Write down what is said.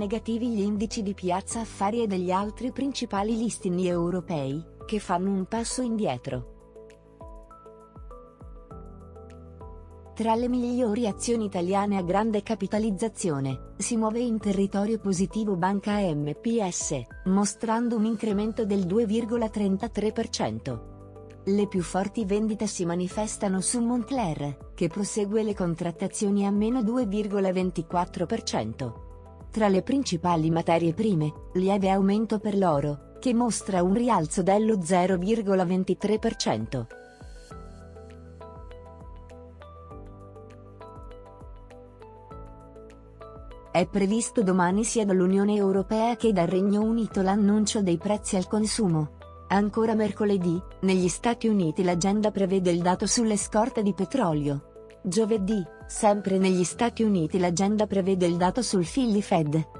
negativi gli indici di Piazza Affari e degli altri principali listini europei, che fanno un passo indietro. Tra le migliori azioni italiane a grande capitalizzazione, si muove in territorio positivo Banca MPS, mostrando un incremento del 2,33%. Le più forti vendite si manifestano su Moncler, che prosegue le contrattazioni a meno 2,24%. Tra le principali materie prime, lieve aumento per l'oro, che mostra un rialzo dello 0,23%. È previsto domani sia dall'Unione Europea che dal Regno Unito l'annuncio dei prezzi al consumo. Ancora mercoledì, negli Stati Uniti l'agenda prevede il dato sulle scorte di petrolio. Giovedì, sempre negli Stati Uniti l'agenda prevede il dato sul Philly Fed.